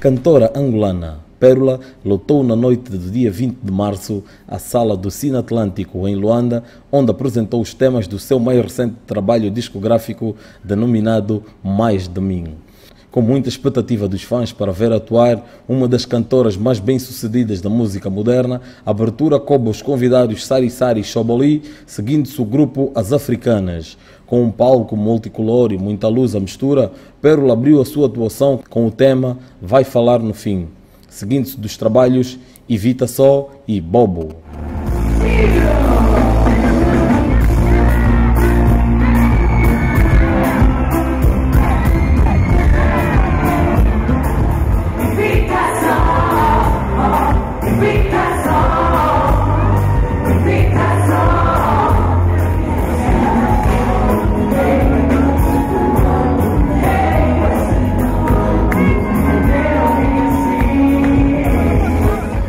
cantora angolana Pérola lotou na noite do dia 20 de março a sala do Cine Atlântico em Luanda, onde apresentou os temas do seu mais recente trabalho discográfico denominado Mais de Mim. Com muita expectativa dos fãs para ver atuar uma das cantoras mais bem-sucedidas da música moderna, a abertura coube os convidados Sari Sari Shoboli, seguindo-se o grupo As Africanas. Com um palco multicolor e muita luz à mistura, Pérola abriu a sua atuação com o tema Vai Falar no Fim seguindo-se dos trabalhos Evita Só e Bobo.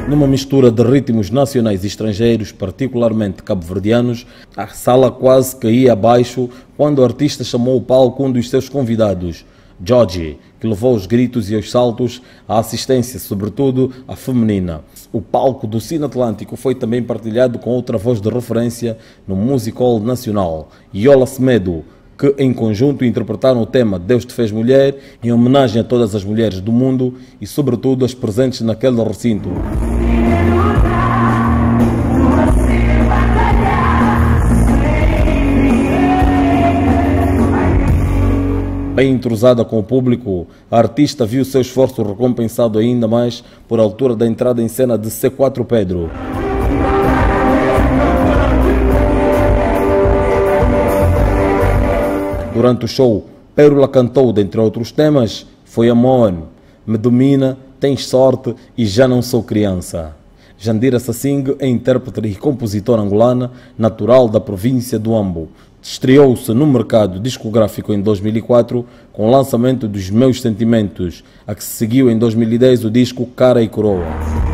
Numa mistura de ritmos nacionais e estrangeiros, particularmente cabo-verdianos, a sala quase caía abaixo quando o artista chamou o palco um dos seus convidados, Georgie, que levou os gritos e os saltos à assistência, sobretudo a feminina. O palco do Cine Atlântico foi também partilhado com outra voz de referência no musical nacional, Yola Semedo, que em conjunto interpretaram o tema Deus te fez mulher, em homenagem a todas as mulheres do mundo e sobretudo as presentes naquele recinto. Bem entrosada com o público, a artista viu seu esforço recompensado ainda mais por altura da entrada em cena de C4 Pedro. Durante o show, Pérola cantou, dentre outros temas, Foi Amor, Me Domina, Tens Sorte e Já Não Sou Criança. Jandira Sassing é intérprete e compositora angolana, natural da província do Ambo. Estreou-se no mercado discográfico em 2004 com o lançamento dos Meus Sentimentos, a que se seguiu em 2010 o disco Cara e Coroa.